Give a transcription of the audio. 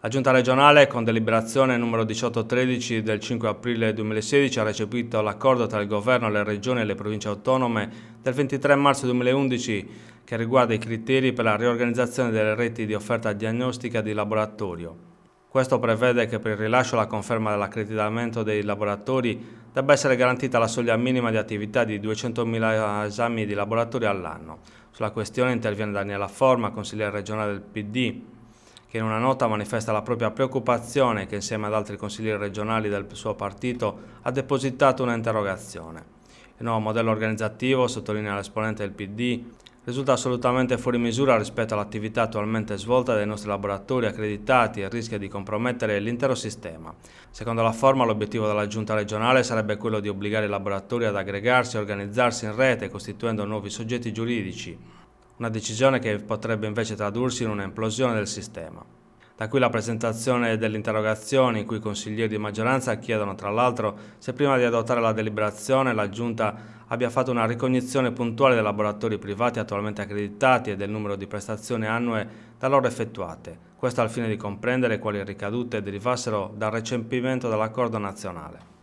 La Giunta regionale, con deliberazione numero 1813 del 5 aprile 2016, ha recepito l'accordo tra il Governo, le Regioni e le Province autonome del 23 marzo 2011 che riguarda i criteri per la riorganizzazione delle reti di offerta diagnostica di laboratorio. Questo prevede che per il rilascio e la conferma dell'accreditamento dei laboratori debba essere garantita la soglia minima di attività di 200.000 esami di laboratorio all'anno. Sulla questione interviene Daniela Forma, consigliere regionale del PD, che in una nota manifesta la propria preoccupazione che insieme ad altri consiglieri regionali del suo partito ha depositato una interrogazione. Il nuovo modello organizzativo, sottolinea l'esponente del PD, risulta assolutamente fuori misura rispetto all'attività attualmente svolta dai nostri laboratori accreditati e rischia di compromettere l'intero sistema. Secondo la forma, l'obiettivo della giunta regionale sarebbe quello di obbligare i laboratori ad aggregarsi e organizzarsi in rete costituendo nuovi soggetti giuridici, una decisione che potrebbe invece tradursi in un'implosione del sistema. Da qui la presentazione delle interrogazioni in cui i consiglieri di maggioranza chiedono tra l'altro se prima di adottare la deliberazione la Giunta abbia fatto una ricognizione puntuale dei laboratori privati attualmente accreditati e del numero di prestazioni annue da loro effettuate, questo al fine di comprendere quali ricadute derivassero dal recepimento dell'accordo nazionale.